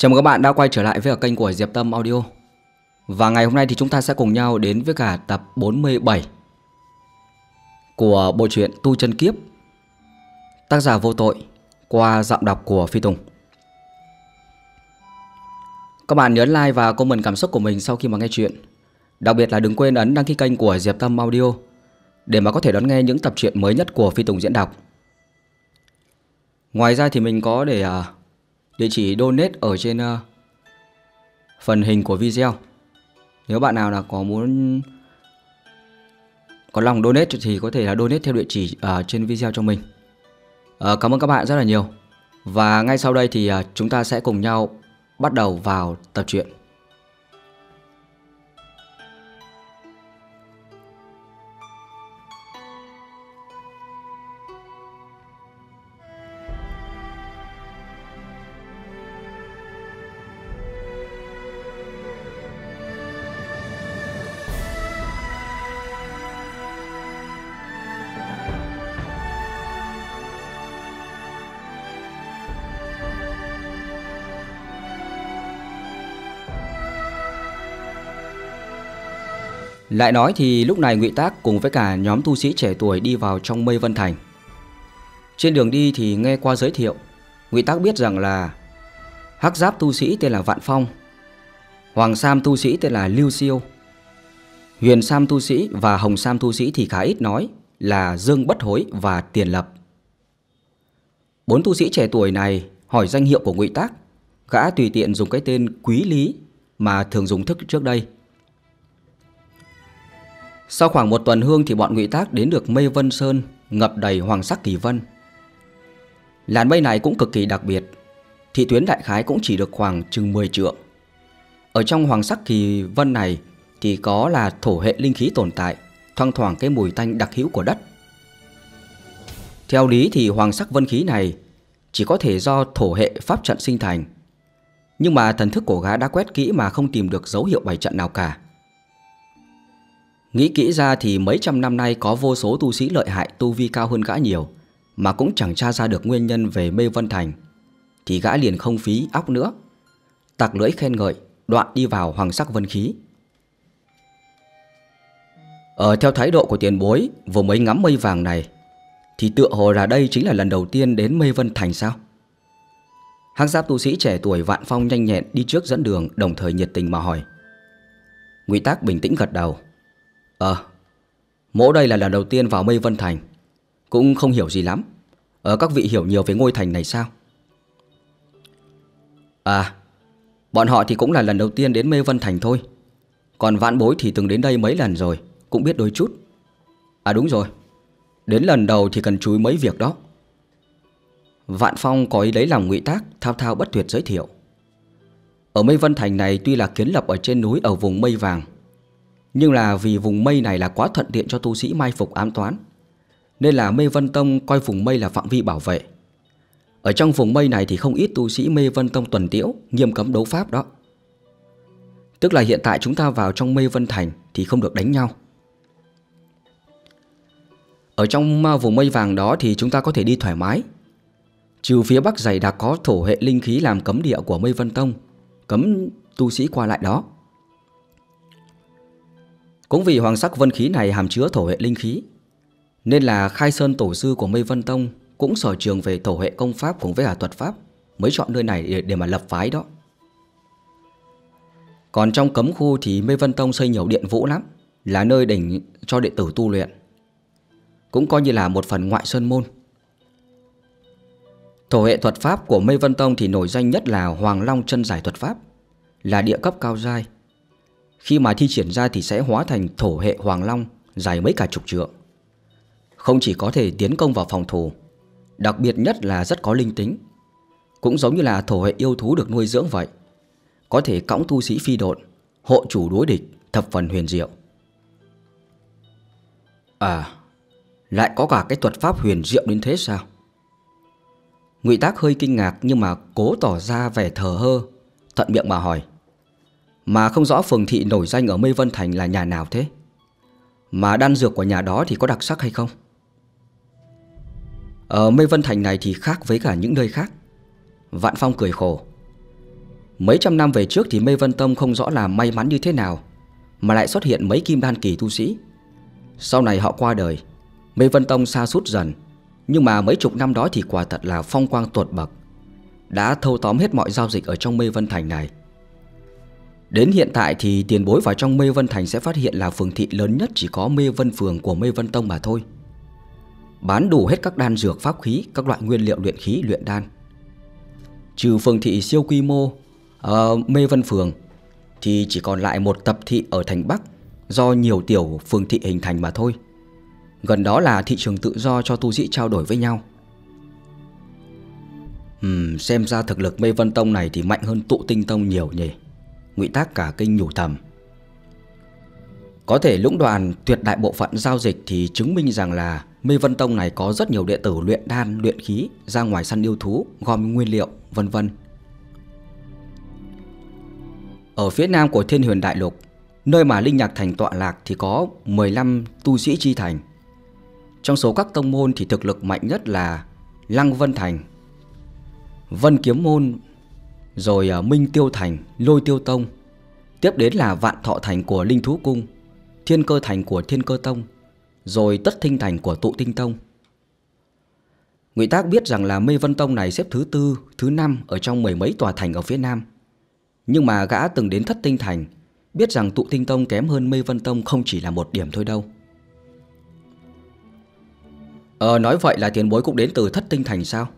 Chào mừng các bạn đã quay trở lại với kênh của Diệp Tâm Audio. Và ngày hôm nay thì chúng ta sẽ cùng nhau đến với cả tập 47 Của bộ truyện Tu Chân Kiếp Tác giả vô tội qua giọng đọc của Phi Tùng. Các bạn nhớ like và comment cảm xúc của mình sau khi mà nghe chuyện. Đặc biệt là đừng quên ấn đăng ký kênh của Diệp Tâm Audio Để mà có thể đón nghe những tập truyện mới nhất của Phi Tùng diễn đọc. Ngoài ra thì mình có để uh, địa chỉ donate ở trên uh, phần hình của video. Nếu bạn nào là có muốn có lòng donate thì có thể là donate theo địa chỉ uh, trên video cho mình. Uh, cảm ơn các bạn rất là nhiều. Và ngay sau đây thì uh, chúng ta sẽ cùng nhau bắt đầu vào tập truyện. Lại nói thì lúc này Ngụy Tác cùng với cả nhóm tu sĩ trẻ tuổi đi vào trong Mây Vân Thành. Trên đường đi thì nghe qua giới thiệu, Ngụy Tác biết rằng là Hắc Giáp tu sĩ tên là Vạn Phong, Hoàng Sam tu sĩ tên là Lưu Siêu, Huyền Sam tu sĩ và Hồng Sam tu sĩ thì khá ít nói là Dương Bất Hối và Tiền Lập. Bốn tu sĩ trẻ tuổi này hỏi danh hiệu của Ngụy Tác, gã tùy tiện dùng cái tên Quý Lý mà thường dùng thức trước đây. Sau khoảng một tuần hương thì bọn ngụy tác đến được mây vân sơn ngập đầy hoàng sắc kỳ vân. Làn mây này cũng cực kỳ đặc biệt, thị tuyến đại khái cũng chỉ được khoảng chừng 10 trượng. Ở trong hoàng sắc kỳ vân này thì có là thổ hệ linh khí tồn tại, thoang thoảng cái mùi tanh đặc hữu của đất. Theo lý thì hoàng sắc vân khí này chỉ có thể do thổ hệ pháp trận sinh thành. Nhưng mà thần thức của gã đã quét kỹ mà không tìm được dấu hiệu bày trận nào cả. Nghĩ kỹ ra thì mấy trăm năm nay có vô số tu sĩ lợi hại tu vi cao hơn gã nhiều, Mà cũng chẳng tra ra được nguyên nhân về mê vân thành. Thì gã liền không phí óc nữa. Tặc lưỡi khen ngợi, Đoạn đi vào hoàng sắc vân khí. Ở theo thái độ của tiền bối, Vừa mới ngắm mây vàng này, Thì tựa hồ là đây chính là lần đầu tiên đến mê vân thành sao? Hắc giáp tu sĩ trẻ tuổi vạn phong nhanh nhẹn đi trước dẫn đường, Đồng thời nhiệt tình mà hỏi. Ngụy Tác bình tĩnh gật đầu. Ờ Mỗ đây là lần đầu tiên vào Mây Vân Thành. Cũng không hiểu gì lắm. Ờ các vị hiểu nhiều về ngôi thành này sao? À Bọn họ thì cũng là lần đầu tiên đến Mây Vân Thành thôi. Còn vạn bối thì từng đến đây mấy lần rồi, Cũng biết đôi chút. À đúng rồi. Đến lần đầu thì cần chú ý mấy việc đó. Vạn Phong có ý lấy lòng ngụy tác, Thao thao bất tuyệt giới thiệu. Ở Mây Vân Thành này tuy là kiến lập ở trên núi ở vùng Mây Vàng nhưng là vì vùng mây này là quá thuận tiện cho tu sĩ mai phục ám toán, Nên là mê vân tông coi vùng mây là phạm vi bảo vệ. Ở trong vùng mây này thì không ít tu sĩ mê vân tông tuần tiễu, Nghiêm cấm đấu pháp đó. Tức là hiện tại chúng ta vào trong mê vân thành Thì không được đánh nhau. Ở trong vùng mây vàng đó thì chúng ta có thể đi thoải mái. Trừ phía bắc dày đặc có thổ hệ linh khí làm cấm địa của mây vân tông, Cấm tu sĩ qua lại đó cũng vì hoàng sắc vân khí này hàm chứa thổ hệ linh khí Nên là khai sơn tổ sư của Mây Vân Tông Cũng sở trường về thổ hệ công pháp cùng với hà thuật pháp Mới chọn nơi này để, để mà lập phái đó. Còn trong cấm khu thì Mây Vân Tông xây nhiều điện vũ lắm Là nơi đỉnh cho đệ tử tu luyện. Cũng coi như là một phần ngoại sơn môn. Thổ hệ thuật pháp của Mây Vân Tông thì nổi danh nhất là Hoàng Long chân giải thuật pháp Là địa cấp cao giai khi mà thi triển ra thì sẽ hóa thành thổ hệ Hoàng Long dài mấy cả chục trượng. Không chỉ có thể tiến công vào phòng thủ, đặc biệt nhất là rất có linh tính. Cũng giống như là thổ hệ yêu thú được nuôi dưỡng vậy. Có thể cõng tu sĩ phi độn, hộ chủ đối địch, thập phần huyền diệu. À, lại có cả cái thuật pháp huyền diệu đến thế sao? Ngụy Tác hơi kinh ngạc nhưng mà cố tỏ ra vẻ thờ hơ, thuận miệng mà hỏi. Mà không rõ phường thị nổi danh ở Mây Vân Thành là nhà nào thế? Mà đan dược của nhà đó thì có đặc sắc hay không? Ở Mây Vân Thành này thì khác với cả những nơi khác. Vạn Phong cười khổ. Mấy trăm năm về trước thì Mây Vân Tông không rõ là may mắn như thế nào, Mà lại xuất hiện mấy kim đan kỳ tu sĩ. Sau này họ qua đời Mê Vân Tông xa sút dần, Nhưng mà mấy chục năm đó thì quả thật là phong quang tuột bậc, Đã thâu tóm hết mọi giao dịch ở trong Mê Vân Thành này. Đến hiện tại thì tiền bối vào trong Mê Vân Thành sẽ phát hiện là phường thị lớn nhất chỉ có Mê Vân Phường của Mê Vân Tông mà thôi. Bán đủ hết các đan dược pháp khí, các loại nguyên liệu luyện khí, luyện đan. Trừ phường thị siêu quy mô uh, Mê Vân Phường Thì chỉ còn lại một tập thị ở thành Bắc Do nhiều tiểu phường thị hình thành mà thôi. Gần đó là thị trường tự do cho tu sĩ trao đổi với nhau. Ừm, xem ra thực lực Mê Vân Tông này thì mạnh hơn tụ tinh tông nhiều nhỉ? Ngụy tác cả kinh nhủ thầm Có thể lũng đoàn tuyệt đại bộ phận giao dịch thì chứng minh rằng là Mê Vân Tông này có rất nhiều đệ tử luyện đan, luyện khí ra ngoài săn yêu thú, gom nguyên liệu, vân vân. Ở phía nam của Thiên Huyền Đại Lục, nơi mà Linh Nhạc Thành tọa lạc thì có 15 tu sĩ chi thành. Trong số các tông môn thì thực lực mạnh nhất là Lăng Vân Thành, Vân Kiếm Môn, rồi ờ, Minh Tiêu Thành, Lôi Tiêu Tông. Tiếp đến là Vạn Thọ Thành của Linh Thú Cung, Thiên Cơ Thành của Thiên Cơ Tông, rồi Tất Thinh Thành của Tụ Tinh Tông. Ngụy Tác biết rằng là Mê Vân Tông này xếp thứ tư, thứ năm ở trong mười mấy tòa thành ở phía Nam. Nhưng mà gã từng đến Thất Tinh Thành, biết rằng Tụ Tinh Tông kém hơn Mê Vân Tông không chỉ là một điểm thôi đâu. Ờ nói vậy là tiền bối cũng đến từ Thất Tinh Thành sao?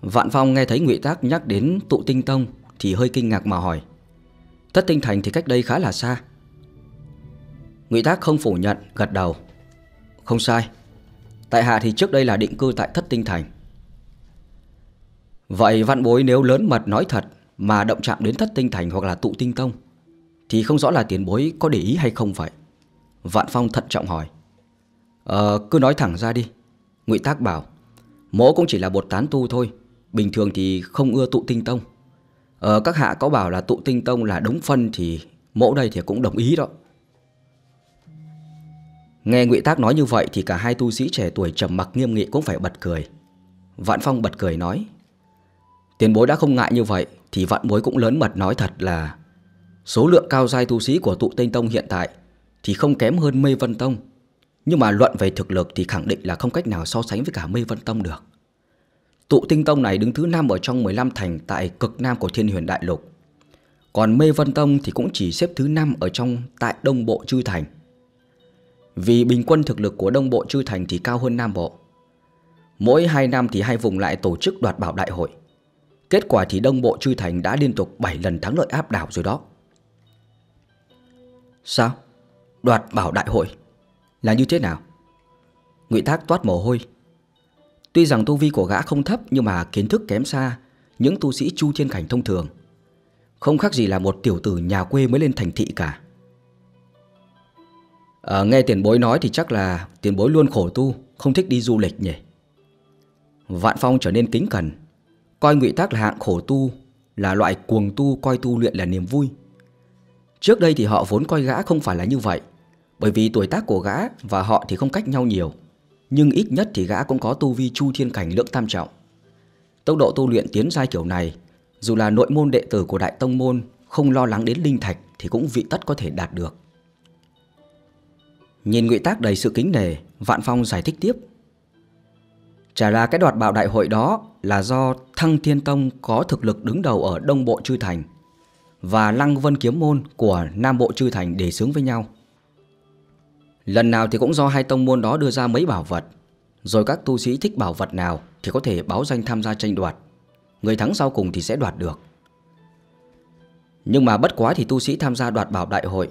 Vạn Phong nghe thấy Ngụy Tác nhắc đến Tụ Tinh Tông thì hơi kinh ngạc mà hỏi. Thất Tinh Thành thì cách đây khá là xa. Ngụy Tác không phủ nhận, gật đầu. Không sai, Tại hạ thì trước đây là định cư tại Thất Tinh Thành Vậy văn bối nếu lớn mật nói thật Mà động chạm đến Thất Tinh Thành hoặc là Tụ Tinh Tông Thì không rõ là tiền bối có để ý hay không vậy Vạn Phong thận trọng hỏi Ờ cứ nói thẳng ra đi ngụy Tác bảo Mỗ cũng chỉ là bột tán tu thôi Bình thường thì không ưa Tụ Tinh Tông Ờ các hạ có bảo là Tụ Tinh Tông là đống phân Thì mẫu đây thì cũng đồng ý đó Nghe Ngụy Tác nói như vậy thì cả hai tu sĩ trẻ tuổi trầm mặc nghiêm nghị cũng phải bật cười. Vạn Phong bật cười nói: "Tiền bối đã không ngại như vậy thì vạn bối cũng lớn mật nói thật là số lượng cao giai tu sĩ của tụ Tinh Tông hiện tại thì không kém hơn Mây Vân Tông, nhưng mà luận về thực lực thì khẳng định là không cách nào so sánh với cả Mây Vân Tông được. Tụ Tinh Tông này đứng thứ năm ở trong 15 thành tại cực nam của Thiên Huyền Đại Lục. Còn Mê Vân Tông thì cũng chỉ xếp thứ năm ở trong tại Đông Bộ Chư Thành. Vì bình quân thực lực của Đông Bộ Chư Thành thì cao hơn Nam Bộ Mỗi 2 năm thì hai vùng lại tổ chức đoạt bảo đại hội Kết quả thì Đông Bộ Chư Thành đã liên tục 7 lần thắng lợi áp đảo rồi đó Sao? Đoạt bảo đại hội Là như thế nào? Ngụy Thác toát mồ hôi Tuy rằng tu vi của gã không thấp Nhưng mà kiến thức kém xa Những tu sĩ chu thiên cảnh thông thường. Không khác gì là một tiểu tử nhà quê mới lên thành thị cả. À, Nghe tiền bối nói thì chắc là tiền bối luôn khổ tu Không thích đi du lịch nhỉ? Vạn Phong trở nên kính cẩn Coi ngụy tác là hạng khổ tu Là loại cuồng tu coi tu luyện là niềm vui. Trước đây thì họ vốn coi gã không phải là như vậy Bởi vì tuổi tác của gã và họ thì không cách nhau nhiều. Nhưng ít nhất thì gã cũng có tu vi chu thiên cảnh lượng tam trọng Tốc độ tu luyện tiến giai kiểu này Dù là nội môn đệ tử của Đại Tông Môn Không lo lắng đến linh thạch Thì cũng vị tất có thể đạt được Nhìn Ngụy Tác đầy sự kính nể, Vạn Phong giải thích tiếp. Chả là cái đoạt bảo đại hội đó là do Thăng Thiên Tông có thực lực đứng đầu ở Đông Bộ Chư Thành và Lăng Vân Kiếm Môn của Nam Bộ Chư Thành để xướng với nhau. Lần nào thì cũng do hai tông môn đó đưa ra mấy bảo vật, rồi các tu sĩ thích bảo vật nào thì có thể báo danh tham gia tranh đoạt. Người thắng sau cùng thì sẽ đoạt được. Nhưng mà bất quá thì tu sĩ tham gia đoạt bảo đại hội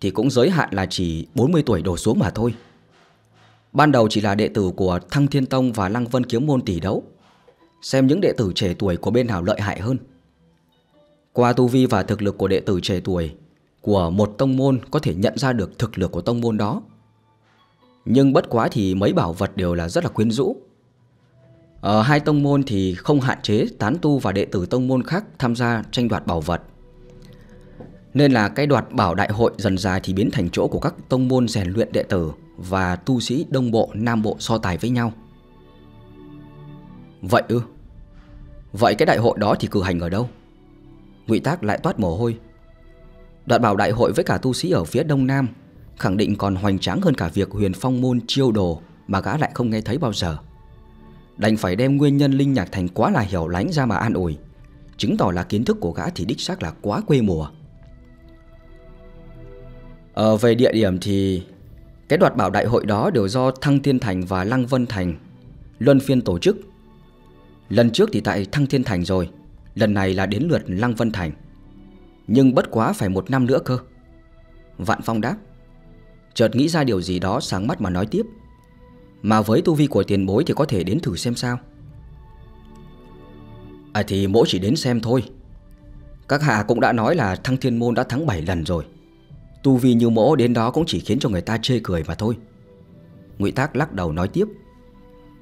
thì cũng giới hạn là chỉ 40 tuổi đổ xuống mà thôi. Ban đầu chỉ là đệ tử của Thăng Thiên Tông và Lăng Vân Kiếm Môn tỷ đấu, xem những đệ tử trẻ tuổi của bên nào lợi hại hơn. Qua tu vi và thực lực của đệ tử trẻ tuổi của một tông môn có thể nhận ra được thực lực của tông môn đó. Nhưng bất quá thì mấy bảo vật đều là rất là quyến rũ. Ở hai tông môn thì không hạn chế tán tu và đệ tử tông môn khác tham gia tranh đoạt bảo vật. Nên là cái đoạt bảo đại hội dần dài thì biến thành chỗ của các tông môn rèn luyện đệ tử và tu sĩ Đông Bộ, Nam Bộ so tài với nhau. Vậy ư? Vậy cái đại hội đó thì cử hành ở đâu? Ngụy Tác lại toát mồ hôi Đoạt bảo đại hội với cả tu sĩ ở phía đông nam Khẳng định còn hoành tráng hơn cả việc huyền phong môn chiêu đồ Mà gã lại không nghe thấy bao giờ Đành phải đem nguyên nhân Linh Nhạc Thành quá là hiểu lánh ra mà an ủi Chứng tỏ là kiến thức của gã thì đích xác là quá quê mùa Ờ, về địa điểm thì cái đoạt bảo đại hội đó đều do Thăng Thiên Thành và Lăng Vân Thành luân phiên tổ chức. Lần trước thì tại Thăng Thiên Thành rồi, lần này là đến lượt Lăng Vân Thành. Nhưng bất quá phải một năm nữa cơ. Vạn Phong đáp. Chợt nghĩ ra điều gì đó sáng mắt mà nói tiếp. Mà với tu vi của tiền bối thì có thể đến thử xem sao. À thì mỗi chỉ đến xem thôi. Các hạ cũng đã nói là Thăng Thiên Môn đã thắng 7 lần rồi. Tu vi như mỗ đến đó cũng chỉ khiến cho người ta chê cười mà thôi Ngụy Tác lắc đầu nói tiếp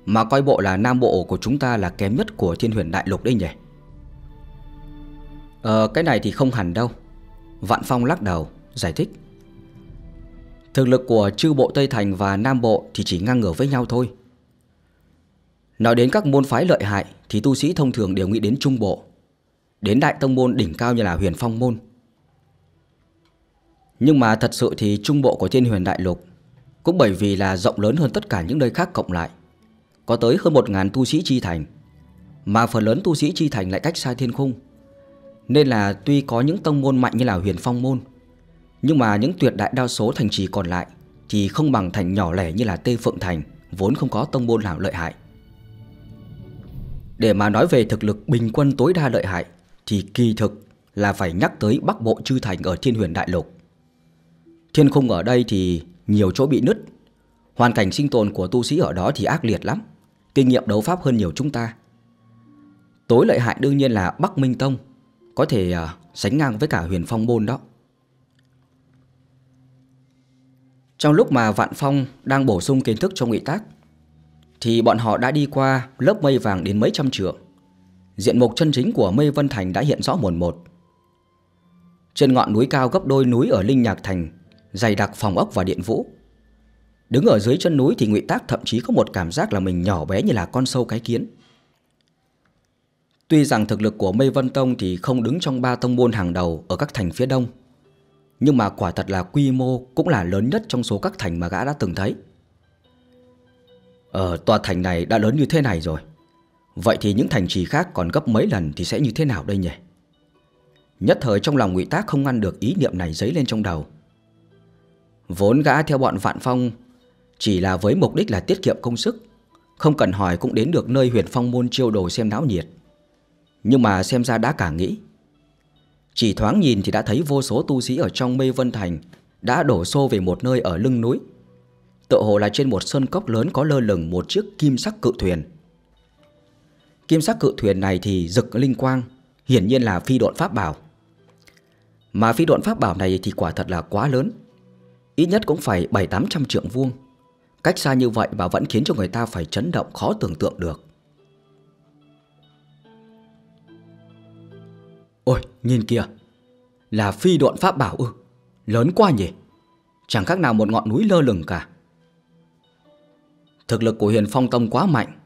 Mà coi bộ là nam bộ của chúng ta là kém nhất của thiên huyền đại lục đấy nhỉ Ờ cái này thì không hẳn đâu Vạn Phong lắc đầu, giải thích Thực lực của chư bộ Tây Thành và Nam Bộ thì chỉ ngang ngửa với nhau thôi. Nói đến các môn phái lợi hại thì tu sĩ thông thường đều nghĩ đến Trung Bộ, Đến đại tông môn đỉnh cao như là huyền phong môn. Nhưng mà thật sự thì trung bộ của thiên huyền đại lục Cũng bởi vì là rộng lớn hơn tất cả những nơi khác cộng lại, Có tới hơn một ngàn tu sĩ chi thành, Mà phần lớn tu sĩ chi thành lại cách xa thiên khung, Nên là tuy có những tông môn mạnh như là huyền phong môn nhưng mà những tuyệt đại đa số thành trì còn lại Thì không bằng thành nhỏ lẻ như là Tê Phượng Thành, Vốn không có tông môn nào lợi hại. Để mà nói về thực lực bình quân tối đa lợi hại Thì kỳ thực là phải nhắc tới Bắc Bộ Chư Thành ở Thiên Huyền Đại Lục. Thiên khung ở đây thì nhiều chỗ bị nứt, Hoàn cảnh sinh tồn của tu sĩ ở đó thì ác liệt lắm, Kinh nghiệm đấu pháp hơn nhiều chúng ta. Tối lợi hại đương nhiên là Bắc Minh Tông, Có thể à, sánh ngang với cả huyền phong môn đó. Trong lúc mà Vạn Phong đang bổ sung kiến thức cho ngụy tác Thì bọn họ đã đi qua lớp mây vàng đến mấy trăm trượng Diện mục chân chính của mây Vân Thành đã hiện rõ mồn một Trên ngọn núi cao gấp đôi núi ở Linh Nhạc Thành dày đặc phòng ốc và điện vũ. Đứng ở dưới chân núi thì Ngụy Tác thậm chí có một cảm giác là mình nhỏ bé như là con sâu cái kiến. Tuy rằng thực lực của Mây Vân Tông thì không đứng trong ba tông môn hàng đầu ở các thành phía đông, nhưng mà quả thật là quy mô cũng là lớn nhất trong số các thành mà gã đã từng thấy. Ở tòa thành này đã lớn như thế này rồi. Vậy thì những thành trì khác còn gấp mấy lần thì sẽ như thế nào đây nhỉ? Nhất thời trong lòng Ngụy Tác không ngăn được ý niệm này dấy lên trong đầu. Vốn gã theo bọn Vạn Phong Chỉ là với mục đích là tiết kiệm công sức, Không cần hỏi cũng đến được nơi huyền phong môn chiêu đồ xem náo nhiệt Nhưng mà xem ra đã cả nghĩ chỉ thoáng nhìn thì đã thấy vô số tu sĩ ở trong mê vân thành Đã đổ xô về một nơi ở lưng núi. Tự hồ là trên một sơn cốc lớn có lơ lửng một chiếc kim sắc cự thuyền. Kim sắc cự thuyền này thì rực linh quang, Hiển nhiên là phi độn pháp bảo. Mà phi độn pháp bảo này thì quả thật là quá lớn, Ít nhất cũng phải 7-800 trượng vuông. Cách xa như vậy mà vẫn khiến cho người ta phải chấn động khó tưởng tượng được. Ôi, nhìn kìa. Là phi độn pháp bảo ư? Lớn quá nhỉ? Chẳng khác nào một ngọn núi lơ lửng cả. Thực lực của huyền phong tông quá mạnh.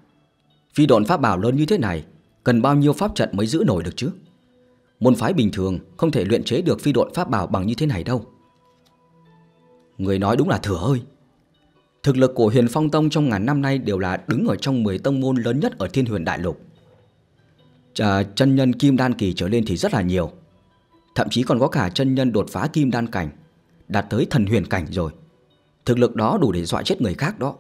Phi độn pháp bảo lớn như thế này, Cần bao nhiêu pháp trận mới giữ nổi được chứ? Môn phái bình thường Không thể luyện chế được phi độn pháp bảo bằng như thế này đâu. Người nói đúng là thừa ơi Thực lực của huyền phong tông trong ngàn năm nay đều là đứng ở trong 10 tông môn lớn nhất ở thiên huyền đại lục. Chân nhân kim đan kỳ trở lên thì rất là nhiều. Thậm chí còn có cả chân nhân đột phá kim đan cảnh, Đạt tới thần huyền cảnh rồi. Thực lực đó đủ để dọa chết người khác đó.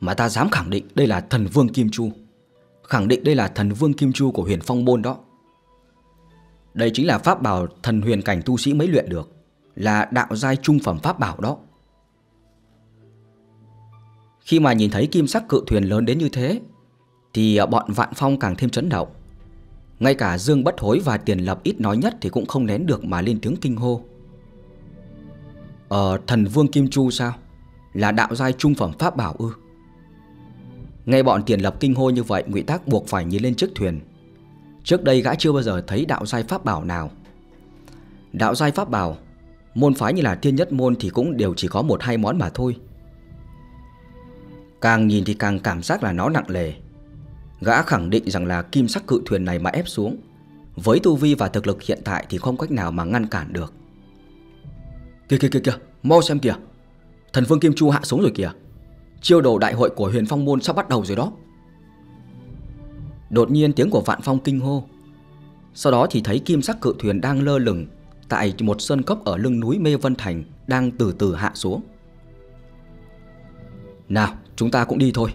Mà ta dám khẳng định đây là thần vương Kim Chu. Khẳng định đây là thần vương Kim Chu của huyền phong môn đó. Đây chính là pháp bảo thần huyền cảnh tu sĩ mới luyện được, là đạo giai trung phẩm pháp bảo đó. Khi mà nhìn thấy kim sắc cự thuyền lớn đến như thế thì à, bọn Vạn Phong càng thêm chấn động. Ngay cả Dương Bất Hối và Tiền Lập ít nói nhất Thì cũng không nén được mà lên tiếng kinh hô. Ờ thần Vương Kim Chu sao? Là đạo giai trung phẩm pháp bảo ư? Nghe bọn Tiền Lập kinh hô như vậy, ngụy Tác buộc phải nhìn lên chiếc thuyền. Trước đây gã chưa bao giờ thấy đạo giai pháp bảo nào. Đạo giai pháp bảo, Môn phái như là thiên nhất môn thì cũng đều chỉ có một hai món mà thôi. Càng nhìn thì càng cảm giác là nó nặng lề Gã khẳng định rằng là kim sắc cự thuyền này mà ép xuống, Với tu vi và thực lực hiện tại thì không cách nào mà ngăn cản được. Kìa kìa kìa kìa, Mau xem kìa. Thần Vương Kim Chu hạ xuống rồi kìa. Chiêu đồ đại hội của huyền phong môn sắp bắt đầu rồi đó. Đột nhiên tiếng của vạn phong kinh hô. Sau đó thì thấy kim sắc cự thuyền đang lơ lửng Tại một sơn cốc ở lưng núi Mê Vân Thành Đang từ từ hạ xuống. Nào, chúng ta cũng đi thôi.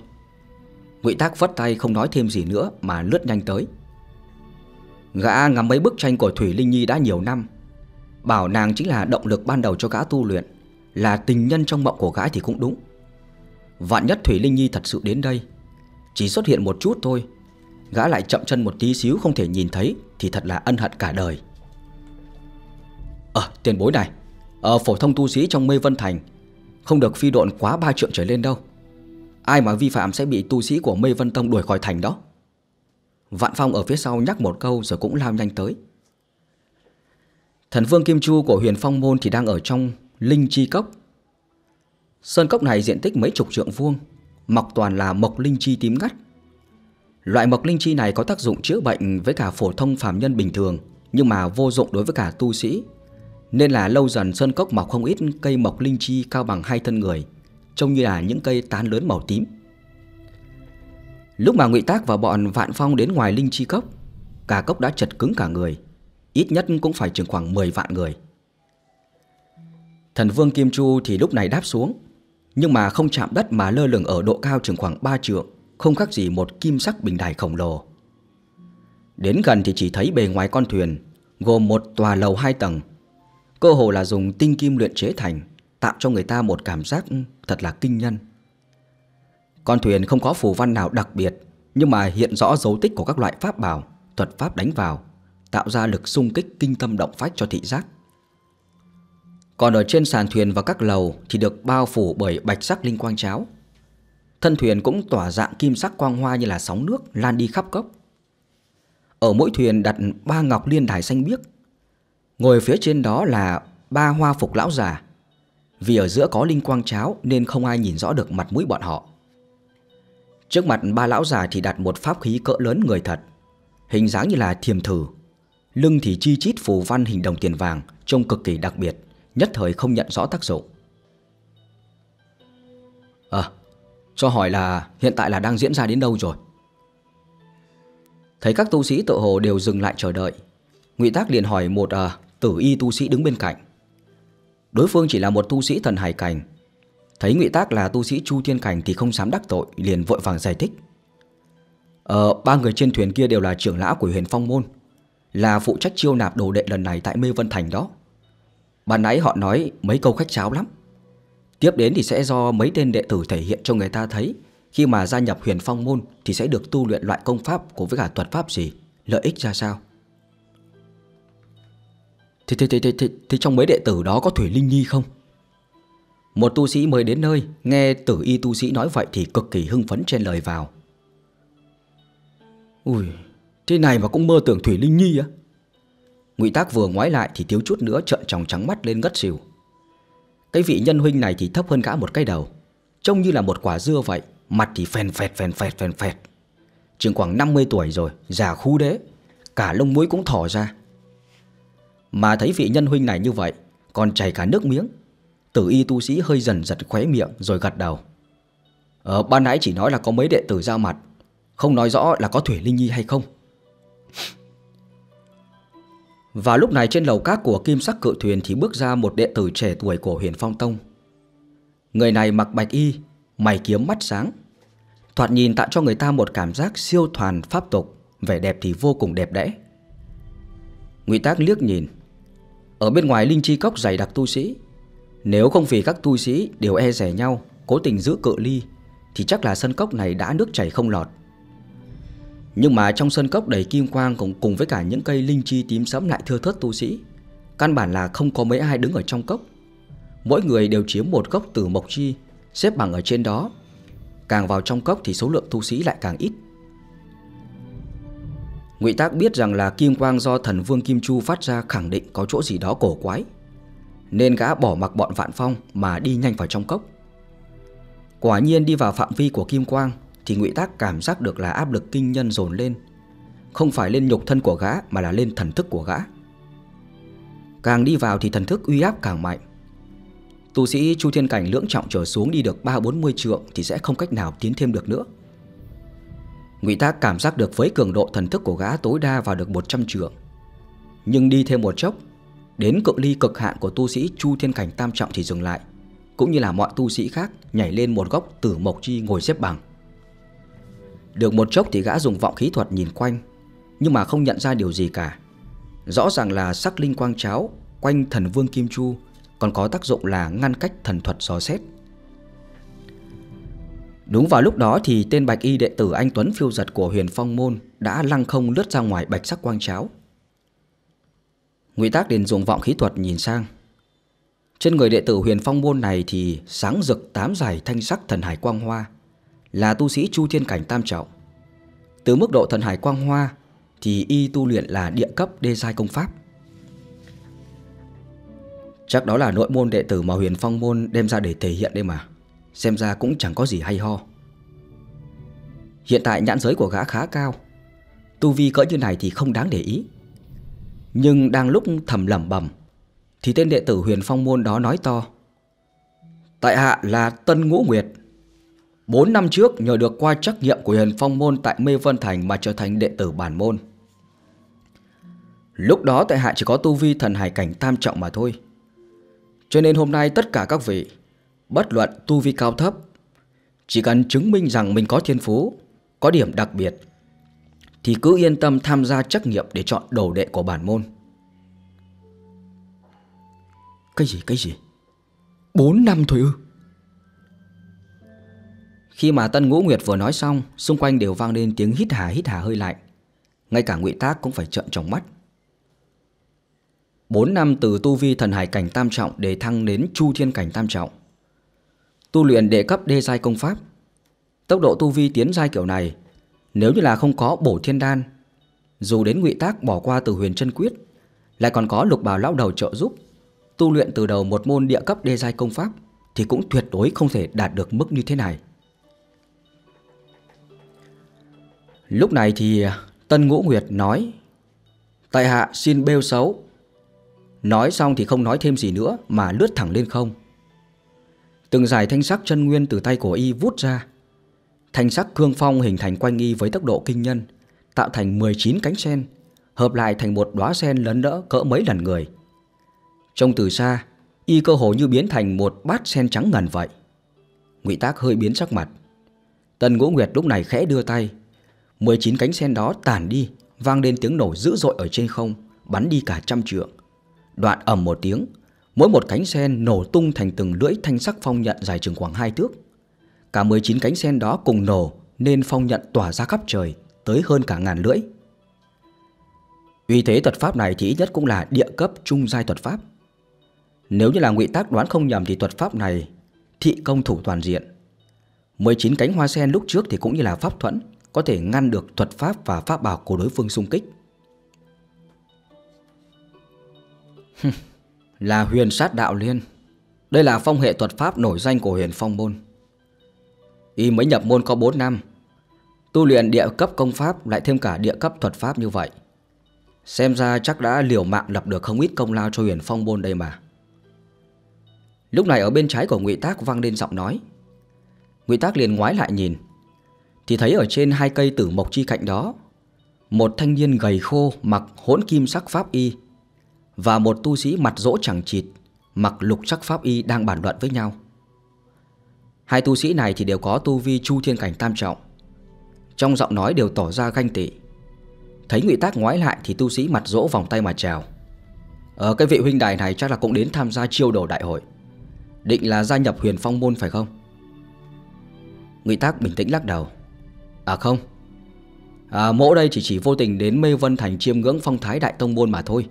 Ngụy Tác phất tay không nói thêm gì nữa Mà lướt nhanh tới. Gã ngắm mấy bức tranh của Thủy Linh Nhi đã nhiều năm, Bảo nàng chính là động lực ban đầu cho gã tu luyện, Là tình nhân trong mộng của gã thì cũng đúng. Vạn nhất Thủy Linh Nhi thật sự đến đây, Chỉ xuất hiện một chút thôi, Gã lại chậm chân một tí xíu không thể nhìn thấy Thì thật là ân hận cả đời. Ờ tiền bối này Ở phổ thông tu sĩ trong mê vân thành Không được phi độn quá ba trượng trở lên đâu. Ai mà vi phạm sẽ bị tu sĩ của mê vân tông đuổi khỏi thành đó. Vạn Phong ở phía sau nhắc một câu rồi cũng lao nhanh tới. Thần vương Kim Chu của huyền phong môn thì đang ở trong Linh Chi Cốc. Sơn cốc này diện tích mấy chục trượng vuông, Mọc toàn là mộc linh chi tím ngắt. Loại mộc linh chi này có tác dụng chữa bệnh với cả phổ thông phàm nhân bình thường, Nhưng mà vô dụng đối với cả tu sĩ, Nên là lâu dần sơn cốc mọc không ít cây mộc linh chi cao bằng hai thân người. Trông như là những cây tán lớn màu tím. Lúc mà ngụy Tác và bọn Vạn Phong đến ngoài linh chi cốc, Cả cốc đã chật cứng cả người, Ít nhất cũng phải chừng khoảng 10 vạn người. Thần vương Kim Chu thì lúc này đáp xuống, Nhưng mà không chạm đất mà lơ lửng ở độ cao chừng khoảng 3 trượng, Không khác gì một kim sắc bình đài khổng lồ. Đến gần thì chỉ thấy bề ngoài con thuyền Gồm một tòa lầu hai tầng, Cơ hồ là dùng tinh kim luyện chế thành. Tạo cho người ta một cảm giác ừ, thật là kinh nhân. Con thuyền không có phù văn nào đặc biệt, Nhưng mà hiện rõ dấu tích của các loại pháp bảo, Thuật pháp đánh vào, Tạo ra lực xung kích kinh tâm động phách cho thị giác. Còn ở trên sàn thuyền và các lầu Thì được bao phủ bởi bạch sắc linh quang cháo. Thân thuyền cũng tỏa dạng kim sắc quang hoa như là sóng nước lan đi khắp cốc Ở mỗi thuyền đặt ba ngọc liên đài xanh biếc. Ngồi phía trên đó là ba hoa phục lão già. Vì ở giữa có linh quang cháo nên không ai nhìn rõ được mặt mũi bọn họ. Trước mặt ba lão già thì đặt một pháp khí cỡ lớn người thật Hình dáng như là thiềm thử. Lưng thì chi chít phù văn hình đồng tiền vàng Trông cực kỳ đặc biệt Nhất thời không nhận rõ tác dụng. À Cho hỏi là hiện tại là đang diễn ra đến đâu rồi? Thấy các tu sĩ tự hồ đều dừng lại chờ đợi ngụy Tác liền hỏi một à, tử y tu sĩ đứng bên cạnh. Đối phương chỉ là một tu sĩ thần hải cảnh. Thấy ngụy Tác là tu sĩ Chu Thiên Cảnh Thì không dám đắc tội Liền vội vàng giải thích. Ờ, ba người trên thuyền kia đều là trưởng lão của huyền phong môn Là phụ trách chiêu nạp đồ đệ lần này tại Mê Vân Thành đó. Ban nãy họ nói mấy câu khách cháo lắm. Tiếp đến thì sẽ do mấy tên đệ tử thể hiện cho người ta thấy. Khi mà gia nhập huyền phong môn Thì sẽ được tu luyện loại công pháp của với cả thuật pháp gì Lợi ích ra sao? Thì, thì, thì, thì, thì, thế trong mấy đệ tử đó có Thủy Linh Nhi không? Một tu sĩ mới đến nơi Nghe tử y tu sĩ nói vậy thì cực kỳ hưng phấn trên lời vào Ui, thế này mà cũng mơ tưởng Thủy Linh Nhi á? Ngụy Tác vừa ngoái lại thì thiếu chút nữa trợn tròng trắng mắt lên ngất xỉu. Cái vị nhân huynh này thì thấp hơn gã một cái đầu, trông như là một quả dưa vậy, mặt thì phèn phẹt phèn phẹt phèn phẹt. Trường khoảng 50 tuổi rồi, già khu đế, cả lông mũi cũng thỏ ra. Mà thấy vị nhân huynh này như vậy, còn chảy cả nước miếng. Tử y tu sĩ hơi dần giật khóe miệng rồi gật đầu. Ờ, ban nãy chỉ nói là có mấy đệ tử ra mặt, không nói rõ là có Thủy Linh Nhi hay không Và lúc này trên lầu cát của kim sắc cự thuyền Thì bước ra một đệ tử trẻ tuổi của huyền phong tông Người này mặc bạch y Mày kiếm mắt sáng Thoạt nhìn tạo cho người ta một cảm giác siêu thoàn pháp tục Vẻ đẹp thì vô cùng đẹp đẽ Ngụy Tác liếc nhìn ở bên ngoài linh chi cốc dày đặc tu sĩ. Nếu không vì các tu sĩ đều e rẻ nhau Cố tình giữ cự ly Thì chắc là sân cốc này đã nước chảy không lọt. Nhưng mà trong sân cốc đầy kim quang cùng, cùng với cả những cây linh chi tím sẫm lại thưa thớt tu sĩ Căn bản là không có mấy ai đứng ở trong cốc. Mỗi người đều chiếm một cốc từ mộc chi Xếp bằng ở trên đó. Càng vào trong cốc thì số lượng tu sĩ lại càng ít. Ngụy Tác biết rằng là kim quang do thần vương Kim Chu phát ra khẳng định có chỗ gì đó cổ quái, Nên gã bỏ mặc bọn vạn phong mà đi nhanh vào trong cốc. Quả nhiên đi vào phạm vi của kim quang thì Ngụy Tác cảm giác được là áp lực kinh nhân dồn lên. Không phải lên nhục thân của gã mà là lên thần thức của gã. Càng đi vào thì thần thức uy áp càng mạnh. Tu sĩ Chu Thiên Cảnh lưỡng trọng trở xuống đi được 3-40 trượng thì sẽ không cách nào tiến thêm được nữa. Ngụy Tác cảm giác được với cường độ thần thức của gã tối đa vào được 100 trượng Nhưng đi thêm một chốc, Đến cự ly cực hạn của tu sĩ Chu Thiên Cảnh tam trọng thì dừng lại, Cũng như là mọi tu sĩ khác nhảy lên một góc tử mộc chi ngồi xếp bằng. Được một chốc thì gã dùng vọng khí thuật nhìn quanh, Nhưng mà không nhận ra điều gì cả. Rõ ràng là sắc linh quang cháo quanh thần vương Kim Chu còn có tác dụng là ngăn cách thần thuật gió xét. Đúng vào lúc đó thì tên bạch y đệ tử anh Tuấn phiêu giật của huyền phong môn đã lăng không lướt ra ngoài bạch sắc quang cháo. Ngụy Tác liền dùng vọng khí thuật nhìn sang. Trên người đệ tử huyền phong môn này thì sáng rực tám giải thanh sắc thần hải quang hoa, là tu sĩ chu thiên cảnh tam trọng. Từ mức độ thần hải quang hoa thì y tu luyện là địa cấp đê giai công pháp. Chắc đó là nội môn đệ tử mà huyền phong môn đem ra để thể hiện đây mà Xem ra cũng chẳng có gì hay ho. Hiện tại nhãn giới của gã khá cao. Tu vi cỡ như này thì không đáng để ý. Nhưng đang lúc thầm lẩm bẩm, Thì tên đệ tử huyền phong môn đó nói to. Tại hạ là Tân Ngũ Nguyệt. Bốn năm trước nhờ được qua trắc nghiệm của huyền phong môn tại Mê Vân Thành mà trở thành đệ tử bản môn. Lúc đó tại hạ chỉ có tu vi thần hải cảnh tam trọng mà thôi. Cho nên hôm nay tất cả các vị Bất luận tu vi cao thấp, Chỉ cần chứng minh rằng mình có thiên phú, Có điểm đặc biệt, Thì cứ yên tâm tham gia trắc nghiệm Để chọn đầu đệ của bản môn. Cái gì cái gì? Bốn năm thôi ư? Khi mà Tân Ngũ Nguyệt vừa nói xong, Xung quanh đều vang lên tiếng hít hà hít hà hơi lạnh. Ngay cả ngụy Tác cũng phải trợn tròng mắt. 4 năm từ tu vi thần hải cảnh tam trọng để thăng đến chu thiên cảnh tam trọng. Tu luyện đệ cấp đê giai công pháp. Tốc độ tu vi tiến giai kiểu này, nếu như là không có bổ thiên đan, dù đến ngụy tác bỏ qua từ huyền chân quyết, lại còn có lục bào lão đầu trợ giúp, tu luyện từ đầu một môn địa cấp đê giai công pháp thì cũng tuyệt đối không thể đạt được mức như thế này. Lúc này thì Tân Ngũ Nguyệt nói Tại hạ xin bêu xấu Nói xong thì không nói thêm gì nữa mà lướt thẳng lên không. Từng giải thanh sắc chân nguyên từ tay của y vút ra. Thanh sắc cương phong hình thành quanh y với tốc độ kinh nhân, tạo thành 19 cánh sen, hợp lại thành một đóa sen lớn đỡ cỡ mấy lần người. Trông từ xa, y cơ hồ như biến thành một bát sen trắng ngần vậy. Ngụy Tác hơi biến sắc mặt. Tần Ngũ Nguyệt lúc này khẽ đưa tay, 19 cánh sen đó tản đi, vang lên tiếng nổ dữ dội ở trên không, bắn đi cả trăm trượng. Đoạn ầm một tiếng Mỗi một cánh sen nổ tung thành từng lưỡi thanh sắc phong nhận dài chừng khoảng hai thước. Cả 19 cánh sen đó cùng nổ Nên phong nhận tỏa ra khắp trời, Tới hơn cả ngàn lưỡi. Uy thế thuật pháp này thì ít nhất cũng là địa cấp trung giai thuật pháp. Nếu như là ngụy tác đoán không nhầm thì thuật pháp này Thị công thủ toàn diện. 19 cánh hoa sen lúc trước thì cũng như là pháp thuẫn Có thể ngăn được thuật pháp và pháp bảo của đối phương xung kích là huyền sát đạo liên. Đây là phong hệ thuật pháp nổi danh của huyền phong môn. Y mới nhập môn có 4 năm, Tu luyện địa cấp công pháp lại thêm cả địa cấp thuật pháp như vậy. Xem ra chắc đã liều mạng lập được không ít công lao cho huyền phong môn đây mà. Lúc này ở bên trái của ngụy Tác vang lên giọng nói. Ngụy Tác liền ngoái lại nhìn, Thì thấy ở trên hai cây tử mộc chi cạnh đó, Một thanh niên gầy khô mặc hỗn kim sắc pháp y và một tu sĩ mặt rỗ chẳng chịt mặc lục sắc pháp y đang bàn luận với nhau. Hai tu sĩ này thì đều có tu vi chu thiên cảnh tam trọng. Trong giọng nói đều tỏ ra ganh tị. Thấy Ngụy Tác ngoái lại thì tu sĩ mặt rỗ vòng tay mà chào. Ở cái vị huynh đài này chắc là cũng đến tham gia chiêu đồ đại hội. Định là gia nhập huyền phong môn phải không? Ngụy Tác bình tĩnh lắc đầu. À không. À, mỗ đây chỉ chỉ vô tình đến Mê Vân Thành chiêm ngưỡng phong thái đại tông môn mà thôi.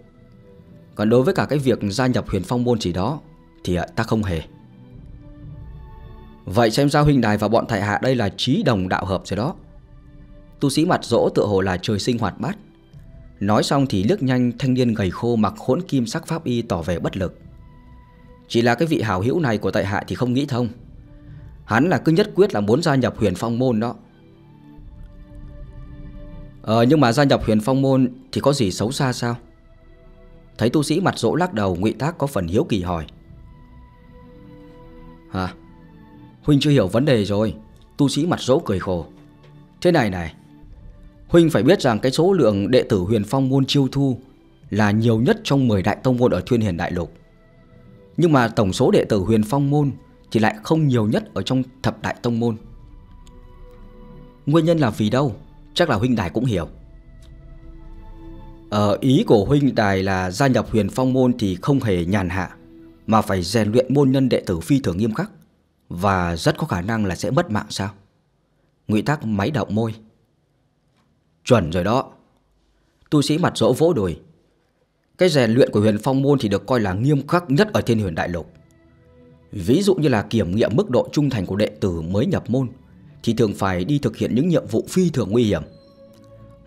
Còn đối với cả cái việc gia nhập huyền phong môn gì đó, Thì à, ta không hề. Vậy xem ra huynh đài và bọn thại hạ đây là trí đồng đạo hợp rồi đó. Tu sĩ mặt rỗ tựa hồ là trời sinh hoạt bát. Nói xong thì liếc nhanh thanh niên gầy khô mặc hỗn kim sắc pháp y tỏ vẻ bất lực. Chỉ là cái vị hảo hữu này của tại hạ thì không nghĩ thông. Hắn là cứ nhất quyết là muốn gia nhập huyền phong môn đó. Ờ nhưng mà gia nhập huyền phong môn thì có gì xấu xa sao? Thấy tu sĩ mặt rỗ lắc đầu, ngụy Tác có phần hiếu kỳ hỏi. Hả? Huynh chưa hiểu vấn đề rồi. Tu sĩ mặt rỗ cười khổ. Thế này này. Huynh phải biết rằng cái số lượng đệ tử huyền phong môn chiêu thu Là nhiều nhất trong 10 đại tông môn ở Thuyên Hiền Đại Lục. Nhưng mà tổng số đệ tử huyền phong môn Thì lại không nhiều nhất ở trong thập đại tông môn. Nguyên nhân là vì đâu? Chắc là huynh đài cũng hiểu. Ờ, ý của huynh đài là gia nhập huyền phong môn thì không hề nhàn hạ Mà phải rèn luyện môn nhân đệ tử phi thường nghiêm khắc. Và rất có khả năng là sẽ mất mạng sao? Ngụy Tắc máy động môi. Chuẩn rồi đó. Tu sĩ mặt rỗ vỗ đùi. Cái rèn luyện của huyền phong môn thì được coi là nghiêm khắc nhất ở thiên huyền đại lục. Ví dụ như là kiểm nghiệm mức độ trung thành của đệ tử mới nhập môn Thì thường phải đi thực hiện những nhiệm vụ phi thường nguy hiểm.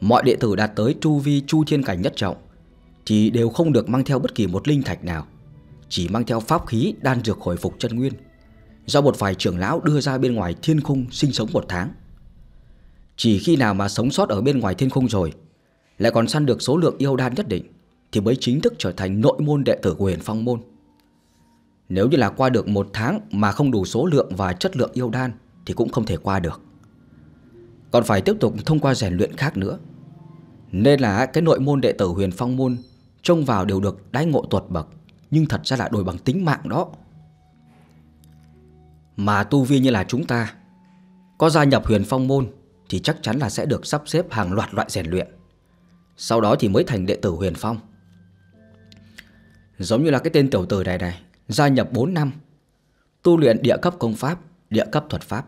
Mọi đệ tử đạt tới chu vi chu thiên cảnh nhất trọng, Thì đều không được mang theo bất kỳ một linh thạch nào, Chỉ mang theo pháp khí đan dược hồi phục chân nguyên, Do một vài trưởng lão đưa ra bên ngoài thiên khung sinh sống một tháng. Chỉ khi nào mà sống sót ở bên ngoài thiên khung rồi, Lại còn săn được số lượng yêu đan nhất định, Thì mới chính thức trở thành nội môn đệ tử của huyền phong môn. Nếu như là qua được một tháng mà không đủ số lượng và chất lượng yêu đan, Thì cũng không thể qua được. Còn phải tiếp tục thông qua rèn luyện khác nữa nên là cái nội môn đệ tử huyền phong môn Trông vào đều được đái ngộ tuột bậc, Nhưng thật ra là đổi bằng tính mạng đó. Mà tu vi như là chúng ta, Có gia nhập huyền phong môn Thì chắc chắn là sẽ được sắp xếp hàng loạt loại rèn luyện. Sau đó thì mới thành đệ tử huyền phong. Giống như là cái tên tiểu tử này này, Gia nhập 4 năm, Tu luyện địa cấp công pháp, Địa cấp thuật pháp,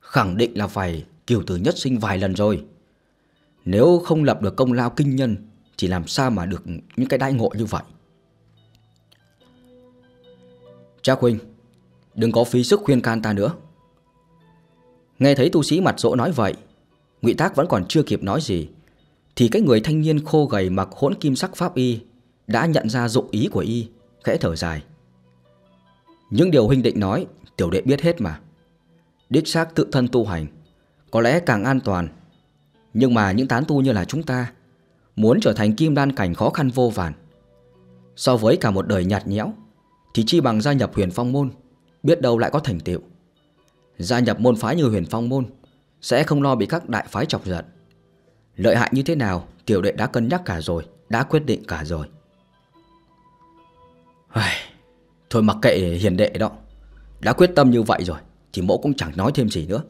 Khẳng định là phải kiều tử nhất sinh vài lần rồi nếu không lập được công lao kinh nhân, Thì làm sao mà được những cái đại ngộ như vậy? Cha huynh Đừng có phí sức khuyên can ta nữa. Nghe thấy tu sĩ mặt rỗ nói vậy, ngụy Tác vẫn còn chưa kịp nói gì, Thì cái người thanh niên khô gầy mặc hỗn kim sắc pháp y Đã nhận ra dụng ý của y, Khẽ thở dài. Những điều huynh định nói, Tiểu đệ biết hết mà. Đích xác tự thân tu hành, Có lẽ càng an toàn nhưng mà những tán tu như là chúng ta Muốn trở thành kim đan cảnh khó khăn vô vàn. So với cả một đời nhạt nhẽo, Thì chi bằng gia nhập huyền phong môn, Biết đâu lại có thành tựu. Gia nhập môn phái như huyền phong môn Sẽ không lo bị các đại phái chọc giận. Lợi hại như thế nào, Tiểu đệ đã cân nhắc cả rồi, Đã quyết định cả rồi. Thôi mặc kệ hiền đệ đó. Đã quyết tâm như vậy rồi, Thì mẫu cũng chẳng nói thêm gì nữa.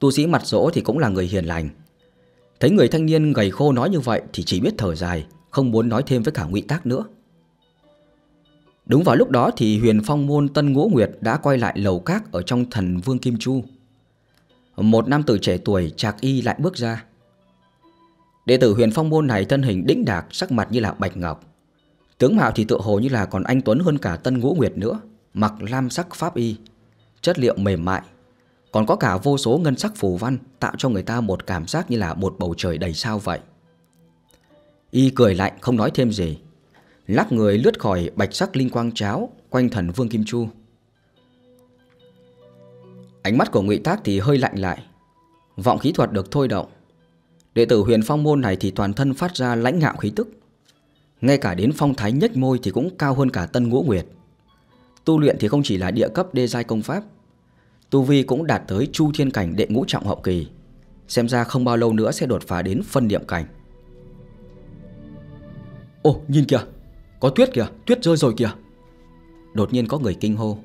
Tu sĩ mặt rỗ thì cũng là người hiền lành Thấy người thanh niên gầy khô nói như vậy Thì chỉ biết thở dài Không muốn nói thêm với cả ngụy tác nữa Đúng vào lúc đó thì huyền phong môn Tân Ngũ Nguyệt đã quay lại lầu các ở trong thần Vương Kim Chu. Một nam tử trẻ tuổi trạc y lại bước ra. Đệ tử huyền phong môn này thân hình đĩnh đạc sắc mặt như là bạch ngọc. Tướng mạo thì tựa hồ như là còn anh Tuấn hơn cả Tân Ngũ Nguyệt nữa, mặc lam sắc pháp y, chất liệu mềm mại, còn có cả vô số ngân sắc phù văn Tạo cho người ta một cảm giác như là một bầu trời đầy sao vậy. Y cười lạnh, không nói thêm gì. Lắc người lướt khỏi bạch sắc linh quang cháo, Quanh thần Vương Kim Chu. Ánh mắt của ngụy Tác thì hơi lạnh lại. Vọng khí thuật được thôi động. Đệ tử huyền phong môn này thì toàn thân phát ra lãnh ngạo khí tức. Ngay cả đến phong thái nhếch môi thì cũng cao hơn cả tân ngũ nguyệt. Tu luyện thì không chỉ là địa cấp đê giai công pháp Tu Vi cũng đạt tới chu thiên cảnh đệ ngũ trọng hậu kỳ. Xem ra không bao lâu nữa sẽ đột phá đến phân niệm cảnh. Ồ nhìn kìa, Có tuyết kìa, Tuyết rơi rồi kìa. Đột nhiên có người kinh hô.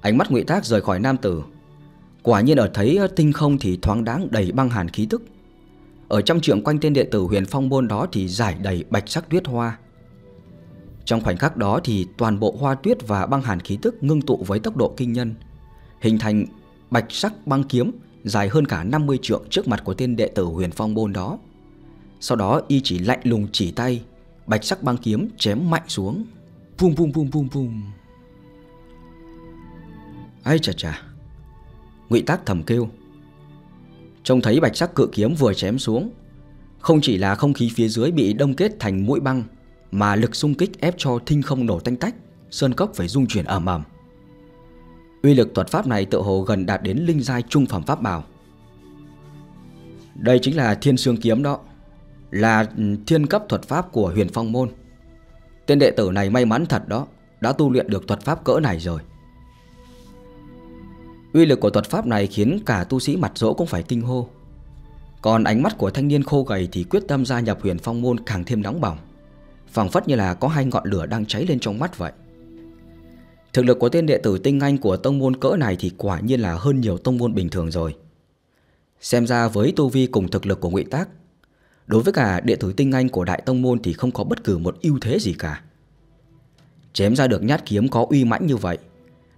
Ánh mắt ngụy Tác rời khỏi nam tử. Quả nhiên ở thấy tinh không thì thoáng đáng đầy băng hàn khí tức. Ở trong trượng quanh tên đệ tử huyền phong môn đó thì giải đầy bạch sắc tuyết hoa. Trong khoảnh khắc đó thì toàn bộ hoa tuyết và băng hàn khí tức ngưng tụ với tốc độ kinh nhân hình thành bạch sắc băng kiếm dài hơn cả 50 trượng trước mặt của tên đệ tử huyền phong bôn đó. Sau đó y chỉ lạnh lùng chỉ tay, bạch sắc băng kiếm chém mạnh xuống. Vum vum vum vum vum. Ai chà chà. Ngụy Tác thầm kêu. Trông thấy bạch sắc cự kiếm vừa chém xuống, không chỉ là không khí phía dưới bị đông kết thành mũi băng, mà lực xung kích ép cho thinh không nổ tanh tách, sơn cốc phải rung chuyển ầm ầm. Uy lực thuật pháp này tự hồ gần đạt đến linh giai trung phẩm pháp bảo. Đây chính là thiên sương kiếm đó, Là ừ, thiên cấp thuật pháp của huyền phong môn. Tên đệ tử này may mắn thật đó, Đã tu luyện được thuật pháp cỡ này rồi. Uy lực của thuật pháp này khiến cả tu sĩ mặt rỗ cũng phải kinh hô. Còn ánh mắt của thanh niên khô gầy thì quyết tâm gia nhập huyền phong môn càng thêm nóng bỏng. Phảng phất như là có hai ngọn lửa đang cháy lên trong mắt vậy. Thực lực của tên đệ tử tinh anh của tông môn cỡ này thì quả nhiên là hơn nhiều tông môn bình thường rồi. Xem ra với tu vi cùng thực lực của ngụy Tác, Đối với cả đệ tử tinh anh của đại tông môn thì không có bất cứ một ưu thế gì cả. Chém ra được nhát kiếm có uy mãnh như vậy,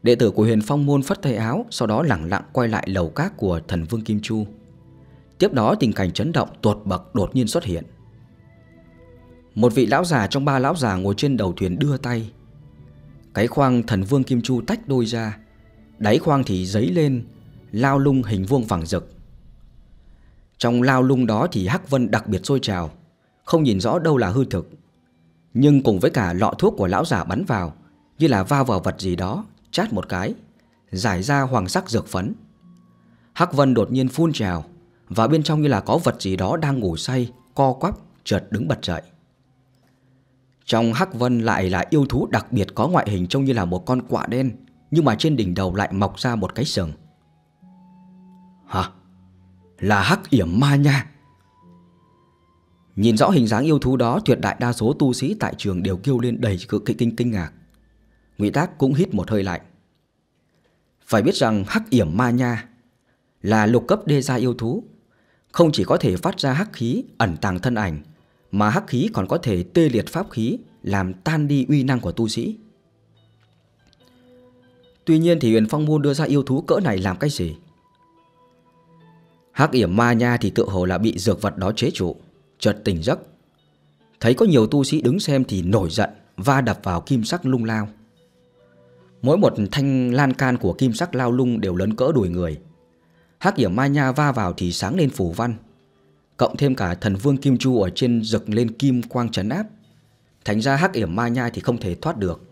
Đệ tử của huyền phong môn phất tay áo, Sau đó lẳng lặng quay lại lầu các của thần vương Kim Chu. Tiếp đó tình cảnh chấn động, tuột bậc đột nhiên xuất hiện. Một vị lão già trong ba lão già ngồi trên đầu thuyền đưa tay cái khoang thần vương Kim Chu tách đôi ra Đáy khoang thì giấy lên Lao lung hình vuông vàng rực Trong lao lung đó thì Hắc Vân đặc biệt sôi trào Không nhìn rõ đâu là hư thực Nhưng cùng với cả lọ thuốc của lão già bắn vào Như là va vào vật gì đó chát một cái, giải ra hoàng sắc dược phấn. Hắc Vân đột nhiên phun trào, và bên trong như là có vật gì đó đang ngủ say, co quắp, chợt đứng bật dậy. Trong Hắc Vân lại là yêu thú đặc biệt có ngoại hình trông như là một con quạ đen, nhưng mà trên đỉnh đầu lại mọc ra một cái sừng. Hả? Là Hắc Yểm Ma nha. Nhìn rõ hình dáng yêu thú đó, tuyệt đại đa số tu sĩ tại trường đều kêu lên đầy cực kinh kinh kinh ngạc. Ngụy Tác cũng hít một hơi lạnh. Phải biết rằng hắc yểm ma nha là lục cấp đê gia yêu thú, không chỉ có thể phát ra hắc khí ẩn tàng thân ảnh, mà hắc khí còn có thể tê liệt pháp khí, làm tan đi uy năng của tu sĩ. Tuy nhiên thì Huyền Phong Môn đưa ra yêu thú cỡ này làm cái gì? Hắc yểm ma nha thì tự hồ là bị dược vật đó chế trụ, chợt tỉnh giấc. Thấy có nhiều tu sĩ đứng xem thì nổi giận, va đập vào kim sắc lung lao. Mỗi một thanh lan can của kim sắc lao lung đều lớn cỡ đùi người Hắc hiểm ma nha va vào thì sáng lên phủ văn Cộng thêm cả thần vương kim chu ở trên rực lên kim quang trấn áp Thành ra hắc hiểm ma nha thì không thể thoát được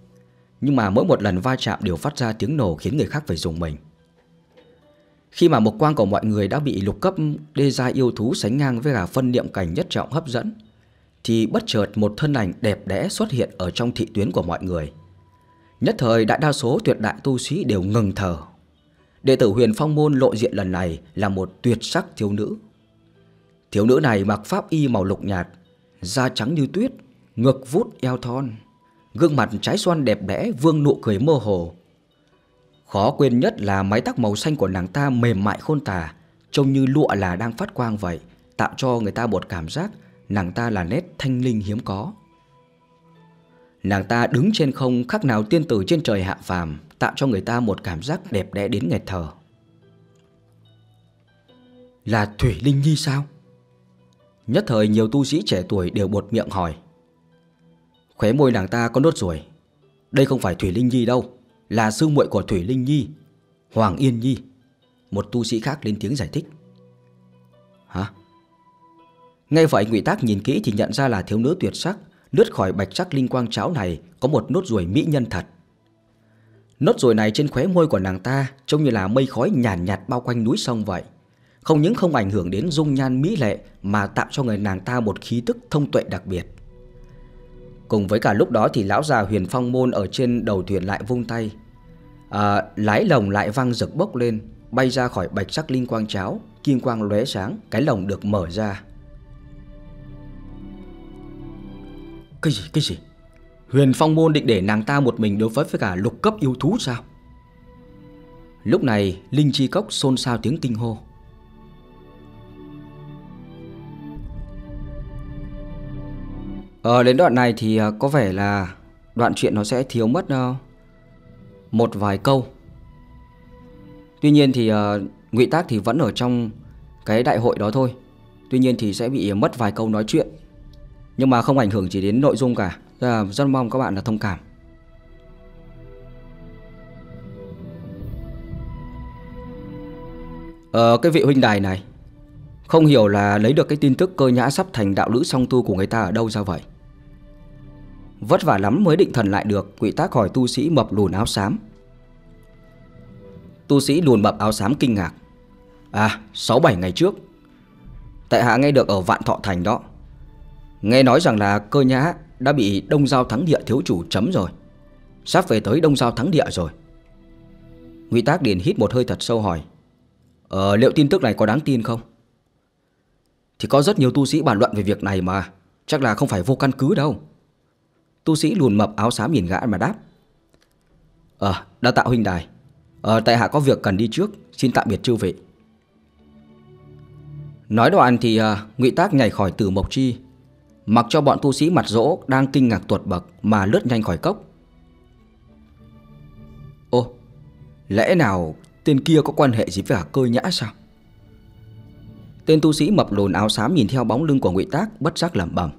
Nhưng mà mỗi một lần va chạm đều phát ra tiếng nổ khiến người khác phải dùng mình Khi mà một quang của mọi người đã bị lục cấp đê gia yêu thú sánh ngang với cả phân niệm cảnh nhất trọng hấp dẫn, Thì bất chợt một thân ảnh đẹp đẽ xuất hiện ở trong thị tuyến của mọi người Nhất thời đại đa số tuyệt đại tu sĩ đều ngừng thở. Đệ tử huyền phong môn lộ diện lần này là một tuyệt sắc thiếu nữ. Thiếu nữ này mặc pháp y màu lục nhạt, da trắng như tuyết, ngực vút eo thon, gương mặt trái xoan đẹp đẽ vương nụ cười mơ hồ. Khó quên nhất là mái tóc màu xanh của nàng ta mềm mại khôn tả, trông như lụa là đang phát quang vậy, tạo cho người ta một cảm giác nàng ta là nét thanh linh hiếm có. Nàng ta đứng trên không khác nào tiên tử trên trời hạ phàm Tạo cho người ta một cảm giác đẹp đẽ đến nghẹt thở Là Thủy Linh Nhi sao? Nhất thời nhiều tu sĩ trẻ tuổi đều bột miệng hỏi Khóe môi nàng ta có nốt ruồi Đây không phải Thủy Linh Nhi đâu Là sư muội của Thủy Linh Nhi Hoàng Yên Nhi Một tu sĩ khác lên tiếng giải thích Hả? ngay vậy Ngụy Tác nhìn kỹ thì nhận ra là thiếu nữ tuyệt sắc lướt khỏi bạch sắc linh quang cháo này có một nốt ruồi mỹ nhân thật. Nốt ruồi này trên khóe môi của nàng ta trông như là mây khói nhàn nhạt, nhạt bao quanh núi sông vậy. Không những không ảnh hưởng đến dung nhan mỹ lệ mà tạo cho người nàng ta một khí tức thông tuệ đặc biệt. Cùng với cả lúc đó thì lão già huyền phong môn ở trên đầu thuyền lại vung tay. À, lái lồng lại văng rực bốc lên, bay ra khỏi bạch sắc linh quang cháo, kim quang lóe sáng, cái lồng được mở ra. Cái gì, cái gì? Huyền Phong Môn định để nàng ta một mình đối với với cả lục cấp yêu thú sao? Lúc này, Linh Chi Cốc xôn xao tiếng kinh hô. Ờ, đến đoạn này thì ờ, có vẻ là đoạn chuyện nó sẽ thiếu mất ờ, một vài câu. Tuy nhiên thì uh, Ngụy Tác thì vẫn ở trong cái đại hội đó thôi. Tuy nhiên thì sẽ bị mất vài câu nói chuyện nhưng mà không ảnh hưởng chỉ đến nội dung cả là Rất mong các bạn là thông cảm Ờ cái vị huynh đài này Không hiểu là lấy được cái tin tức cơ nhã sắp thành đạo lữ song tu của người ta ở đâu ra vậy Vất vả lắm mới định thần lại được, Quỷ tác hỏi tu sĩ mập lùn áo xám. Tu sĩ lùn mập áo xám kinh ngạc. À 6-7 ngày trước, Tại hạ nghe được ở Vạn Thọ Thành đó. Nghe nói rằng là cơ nhã đã bị Đông Giao Thắng Địa thiếu chủ chấm rồi. Sắp về tới Đông Giao Thắng Địa rồi. Ngụy Tác Điền hít một hơi thật sâu hỏi Ờ liệu tin tức này có đáng tin không? Thì có rất nhiều tu sĩ bàn luận về việc này mà, Chắc là không phải vô căn cứ đâu. Tu sĩ lùn mập áo xám nhìn gã mà đáp Ờ đã tạo huynh đài. Ờ tại hạ có việc cần đi trước Xin tạm biệt chư vị. Nói đoạn thì uh, ngụy Tác nhảy khỏi tử mộc chi Mặc cho bọn tu sĩ mặt rỗ Đang kinh ngạc tuột bậc Mà lướt nhanh khỏi cốc. Ô Lẽ nào tên kia có quan hệ gì với cả cơ nhã sao? Tên tu sĩ mập lùn áo xám nhìn theo bóng lưng của ngụy Tác Bất giác lẩm bẩm.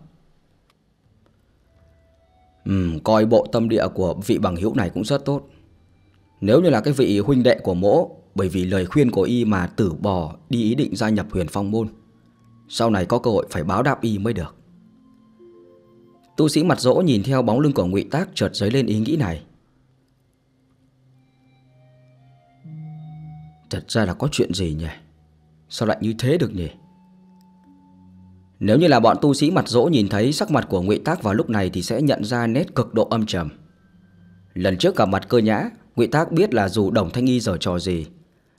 Ừ, coi bộ tâm địa của vị bằng hữu này cũng rất tốt. Nếu như là cái vị huynh đệ của mỗ Bởi vì lời khuyên của y mà tử bỏ đi ý định gia nhập huyền phong môn Sau này có cơ hội phải báo đáp y mới được. Tu sĩ mặt rỗ nhìn theo bóng lưng của ngụy Tác chợt dấy lên ý nghĩ này. Thật ra là có chuyện gì nhỉ? Sao lại như thế được nhỉ? Nếu như là bọn tu sĩ mặt rỗ nhìn thấy sắc mặt của ngụy Tác vào lúc này Thì sẽ nhận ra nét cực độ âm trầm. Lần trước gặp mặt cơ nhã, ngụy Tác biết là dù đồng thanh nghi giở trò gì,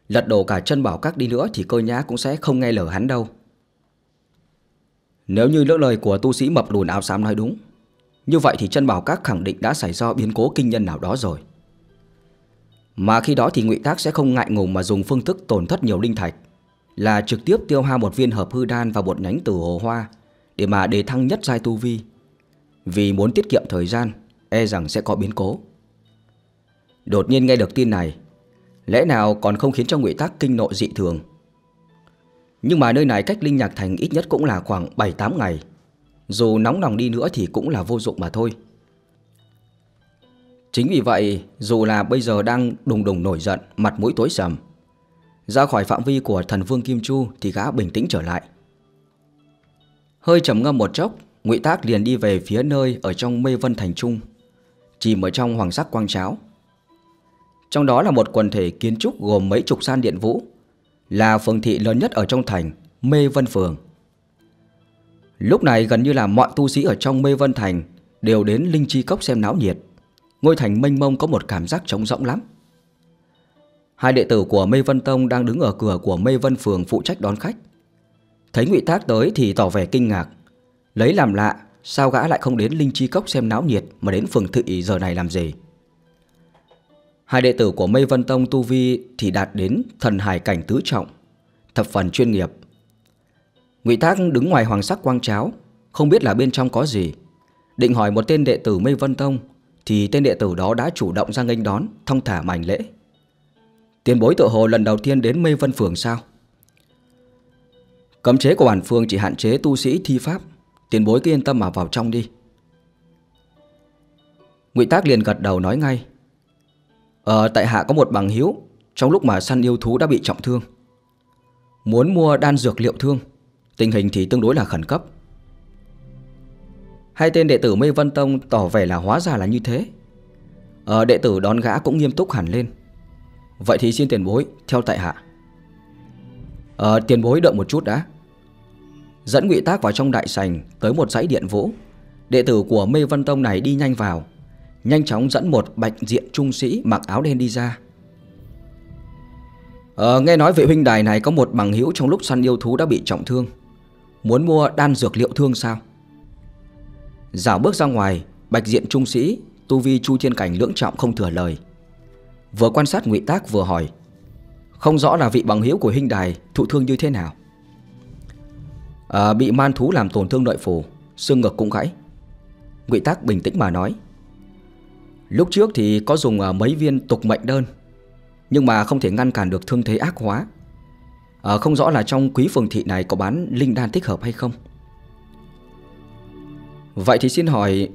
Lật đổ cả chân bảo các đi nữa Thì cơ nhã cũng sẽ không nghe lời hắn đâu. Nếu như lỡ lời của tu sĩ mập lùn áo xám nói đúng, Như vậy thì chân bảo các khẳng định đã xảy ra biến cố kinh nhân nào đó rồi. Mà khi đó thì ngụy Tác sẽ không ngại ngùng mà dùng phương thức tổn thất nhiều linh thạch là trực tiếp tiêu hao một viên hợp hư đan và một nhánh tử hồ hoa để mà đề thăng nhất giai tu vi. Vì muốn tiết kiệm thời gian, e rằng sẽ có biến cố. Đột nhiên nghe được tin này, lẽ nào còn không khiến cho Ngụy Tác kinh nộ dị thường. Nhưng mà nơi này cách Linh Nhạc Thành ít nhất cũng là khoảng 7-8 ngày. Dù nóng lòng đi nữa thì cũng là vô dụng mà thôi. Chính vì vậy, dù là bây giờ đang đùng đùng nổi giận, mặt mũi tối sầm, ra khỏi phạm vi của thần vương Kim Chu thì gã bình tĩnh trở lại. Hơi trầm ngâm một chốc, Ngụy Tác liền đi về phía nơi ở trong Mê Vân Thành Trung, chìm ở trong hoàng sắc quang cháo. Trong đó là một quần thể kiến trúc gồm mấy chục san điện vũ, là phường thị lớn nhất ở trong thành, Mê Vân Phường. Lúc này gần như là mọi tu sĩ ở trong Mê Vân Thành đều đến Linh Chi Cốc xem náo nhiệt. Ngôi thành mênh mông có một cảm giác trống rỗng lắm. Hai đệ tử của Mây Vân Tông đang đứng ở cửa của Mây Vân Phường phụ trách đón khách. Thấy Ngụy Tác tới thì tỏ vẻ kinh ngạc. Lấy làm lạ, sao gã lại không đến Linh Chi Cốc xem náo nhiệt mà đến phường thị giờ này làm gì? Hai đệ tử của Mây Vân Tông Tu Vi thì đạt đến thần hải cảnh tứ trọng, thập phần chuyên nghiệp. Ngụy Tác đứng ngoài hoàng sắc quang cháo, không biết là bên trong có gì. Định hỏi một tên đệ tử Mây Vân Tông thì tên đệ tử đó đã chủ động ra nghênh đón, thông thả mảnh lễ. Tiền bối tự hồ lần đầu tiên đến mê vân phường sao? Cấm chế của bản phương chỉ hạn chế tu sĩ thi pháp. Tiền bối cứ yên tâm mà vào trong đi. Ngụy Tác liền gật đầu nói ngay. Ờ tại hạ có một bằng hiếu Trong lúc mà săn yêu thú đã bị trọng thương. Muốn mua đan dược liệu thương. Tình hình thì tương đối là khẩn cấp. Hai tên đệ tử Mê Vân Tông tỏ vẻ là hóa ra là như thế. Ờ đệ tử đón gã cũng nghiêm túc hẳn lên. Vậy thì xin tiền bối, theo tại hạ. Ờ tiền bối đợi một chút đã. Dẫn ngụy Tác vào trong đại sành Tới một dãy điện vũ. Đệ tử của Mê Vân Tông này đi nhanh vào, Nhanh chóng dẫn một bạch diện trung sĩ Mặc áo đen đi ra. Ờ nghe nói vị huynh đài này Có một bằng hữu trong lúc săn yêu thú đã bị trọng thương. Muốn mua đan dược liệu thương sao? Dạo bước ra ngoài, Bạch diện trung sĩ, Tu vi chu thiên cảnh lưỡng trọng không thừa lời. Vừa quan sát ngụy Tác vừa hỏi Không rõ là vị bằng hiếu của huynh đài Thụ thương như thế nào. À, Bị man thú làm tổn thương nội phủ Xương ngực cũng gãy. Ngụy Tác bình tĩnh mà nói Lúc trước thì có dùng à, mấy viên tục mệnh đơn Nhưng mà không thể ngăn cản được thương thế ác hóa. À, Không rõ là trong quý phường thị này có bán linh đan thích hợp hay không. Vậy thì xin hỏi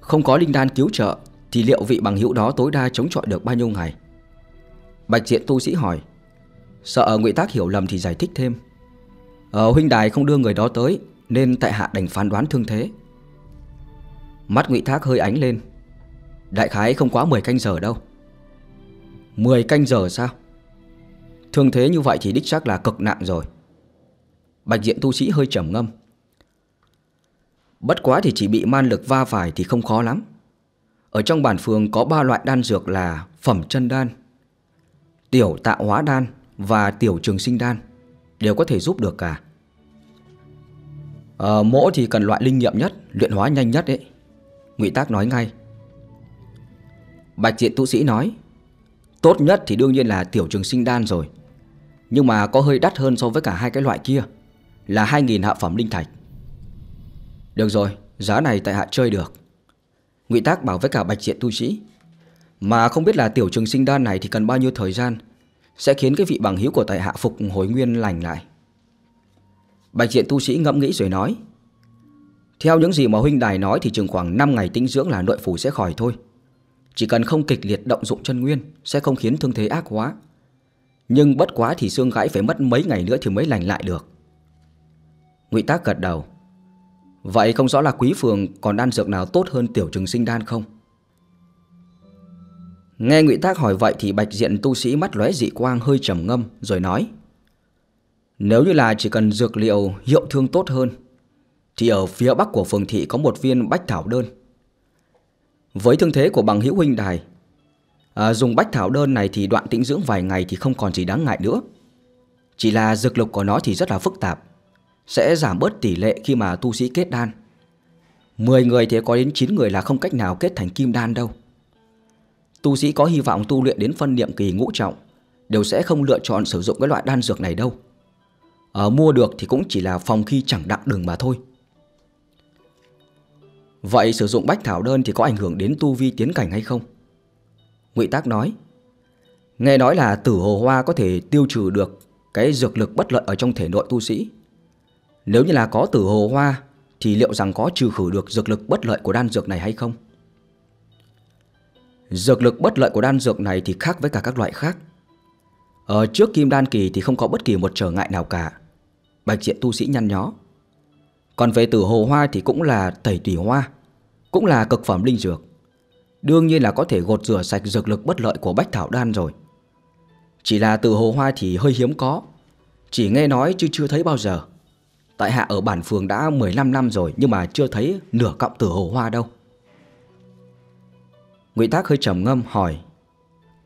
Không có linh đan cứu trợ thì liệu vị bằng hữu đó tối đa chống chọi được bao nhiêu ngày? Bạch diện tu sĩ hỏi. Sợ ngụy Tác hiểu lầm thì giải thích thêm. Ờ huynh đài không đưa người đó tới, Nên tại hạ đành phán đoán thương thế. Mắt ngụy Thác hơi ánh lên. Đại khái không quá 10 canh giờ đâu. 10 canh giờ sao? Thương thế như vậy thì đích chắc là cực nặng rồi. Bạch diện tu sĩ hơi trầm ngâm. Bất quá thì chỉ bị man lực va phải thì không khó lắm. Ở trong bản phường có ba loại đan dược là phẩm chân đan Tiểu tạo hóa đan và tiểu trường sinh đan Đều có thể giúp được cả Ờ, mỗ thì cần loại linh nghiệm nhất, luyện hóa nhanh nhất ấy. Ngụy Tác nói ngay. Bạch diện tu sĩ nói, tốt nhất thì đương nhiên là tiểu trường sinh đan rồi. Nhưng mà có hơi đắt hơn so với cả hai cái loại kia, là 2.000 hạ phẩm linh thạch. Được rồi, giá này tại hạ chơi được. Ngụy Tác bảo với cả bạch diện tu sĩ. Mà không biết là tiểu trường sinh đan này thì cần bao nhiêu thời gian, sẽ khiến cái vị bằng hữu của tại hạ phục hồi nguyên lành lại. Bạch diện tu sĩ ngẫm nghĩ rồi nói Theo những gì mà huynh đài nói Thì chừng khoảng 5 ngày tĩnh dưỡng là nội phủ sẽ khỏi thôi Chỉ cần không kịch liệt động dụng chân nguyên Sẽ không khiến thương thế ác hóa Nhưng bất quá thì xương gãy phải mất mấy ngày nữa Thì mới lành lại được Ngụy Tác gật đầu Vậy không rõ là quý phường còn đan dược nào tốt hơn tiểu trừng sinh đan không? Nghe Ngụy Tác hỏi vậy thì bạch diện tu sĩ mắt lóe dị quang hơi trầm ngâm rồi nói nếu như là chỉ cần dược liệu hiệu thương tốt hơn Thì ở phía bắc của phường thị có một viên bách thảo đơn. Với thương thế của bằng hữu huynh đài à, Dùng bách thảo đơn này thì đoạn tĩnh dưỡng vài ngày thì không còn gì đáng ngại nữa. Chỉ là dược lực của nó thì rất là phức tạp. Sẽ giảm bớt tỷ lệ khi mà tu sĩ kết đan 10 người thì có đến 9 người là không cách nào kết thành kim đan đâu Tu sĩ có hy vọng tu luyện đến phân niệm kỳ ngũ trọng Đều sẽ không lựa chọn sử dụng cái loại đan dược này đâu Ở mua được thì cũng chỉ là phòng khi chẳng đặng đường mà thôi. Vậy sử dụng bách thảo đơn thì có ảnh hưởng đến tu vi tiến cảnh hay không? Ngụy Tác nói, nghe nói là tử hồ hoa có thể tiêu trừ được cái dược lực bất lợi ở trong thể nội tu sĩ. Nếu như là có tử hồ hoa, thì liệu rằng có trừ khử được dược lực bất lợi của đan dược này hay không? Dược lực bất lợi của đan dược này thì khác với cả các loại khác. Ở trước kim đan kỳ thì không có bất kỳ một trở ngại nào cả. Bạch diện tu sĩ nhăn nhó Còn về tử hồ hoa thì cũng là tẩy tùy hoa, Cũng là cực phẩm linh dược Đương nhiên là có thể gột rửa sạch dược lực bất lợi của bách thảo đan rồi Chỉ là tử hồ hoa thì hơi hiếm có Chỉ nghe nói chứ chưa thấy bao giờ Tại hạ ở bản phường đã 15 năm rồi Nhưng mà chưa thấy nửa cọng tử hồ hoa đâu Ngụy Tác hơi trầm ngâm hỏi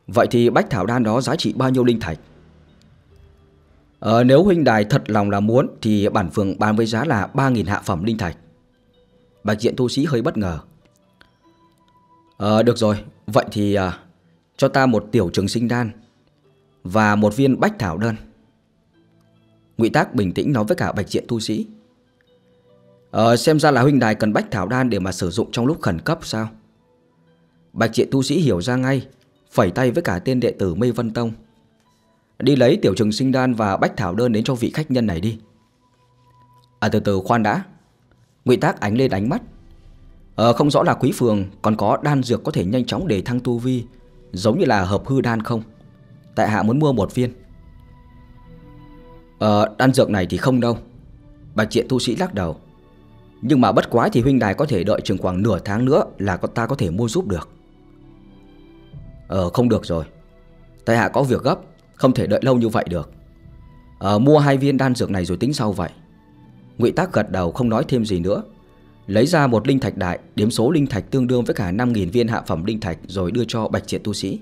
Vậy thì bách thảo đan đó giá trị bao nhiêu linh thạch Ờ, nếu huynh đài thật lòng là muốn thì bản phường bán với giá là 3.000 hạ phẩm linh thạch. Bạch diện tu sĩ hơi bất ngờ. Ờ, được rồi, vậy thì à, cho ta một tiểu trường sinh đan và một viên bách thảo đơn. Ngụy Tác bình tĩnh nói với cả bạch diện tu sĩ. Ờ, xem ra là huynh đài cần bách thảo đan để mà sử dụng trong lúc khẩn cấp sao? Bạch diện tu sĩ hiểu ra ngay, phẩy tay với cả tên đệ tử Mây Vân Tông. Đi lấy tiểu trừng sinh đan và bách thảo đơn đến cho vị khách nhân này đi À từ từ khoan đã ngụy Tác ánh lên ánh mắt Ờ không rõ là quý phường còn có đan dược có thể nhanh chóng để thăng tu vi Giống như là hợp hư đan không Tại hạ muốn mua một viên Ờ đan dược này thì không đâu. Bạch Triện tu sĩ lắc đầu. Nhưng mà bất quá thì huynh đài có thể đợi chừng khoảng nửa tháng nữa Là ta có thể mua giúp được. Ờ không được rồi. Tài hạ có việc gấp, không thể đợi lâu như vậy được. Ờ Mua hai viên đan dược này rồi tính sau vậy. Ngụy Tác gật đầu không nói thêm gì nữa. Lấy ra một linh thạch đại, Điểm số linh thạch tương đương với cả 5.000 viên hạ phẩm linh thạch Rồi đưa cho Bạch Triệt Tu Sĩ.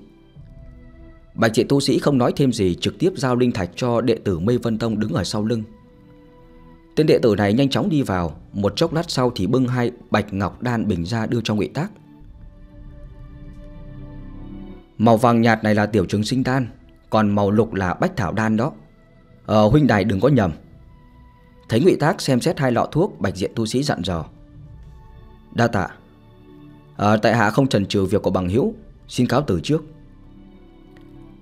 Bạch diện Tu Sĩ không nói thêm gì, Trực tiếp giao linh thạch cho đệ tử Mây Vân Tông đứng ở sau lưng. Tên đệ tử này nhanh chóng đi vào, Một chốc lát sau thì bưng hai bạch ngọc đan bình ra đưa cho Ngụy Tác. Màu vàng nhạt này là tiểu trứng sinh đan, còn màu lục là bách thảo đan đó. Ờ huynh đài đừng có nhầm. Thấy ngụy Tác xem xét hai lọ thuốc, Bạch diện tu sĩ dặn dò. Đa tạ. Ờ tại hạ không trần trừ việc của bằng hữu, Xin cáo từ trước.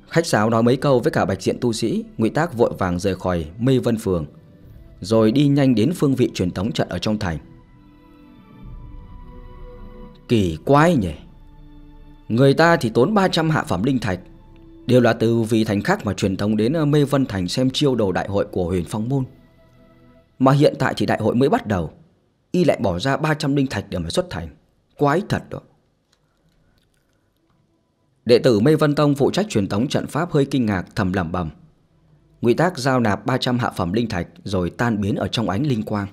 Khách sáo nói mấy câu với cả bạch diện tu sĩ, ngụy Tác vội vàng rời khỏi mê vân phường, Rồi đi nhanh đến phương vị truyền tống trận ở trong thành. Kỳ quái nhỉ. Người ta thì tốn 300 hạ phẩm linh thạch, Đều là từ vị thành khác mà truyền thống đến ờ, Mê Vân Thành xem chiêu đầu đại hội của huyền phong môn. Mà hiện tại thì đại hội mới bắt đầu, Y lại bỏ ra 300 linh thạch để mà xuất thành. Quái thật đó. Đệ tử Mây Vân Tông phụ trách truyền tống trận pháp hơi kinh ngạc, thầm lẩm bẩm Ngụy Tác giao nạp 300 hạ phẩm linh thạch rồi tan biến ở trong ánh linh quang.